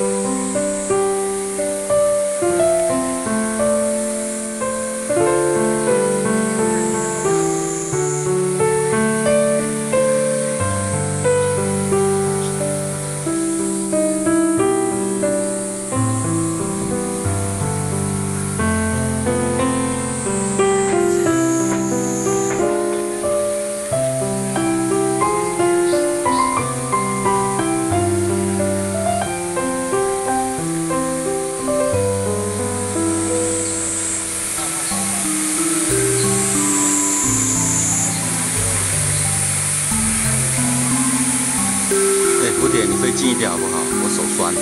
you. 五点，你再近一点好不好？我手酸。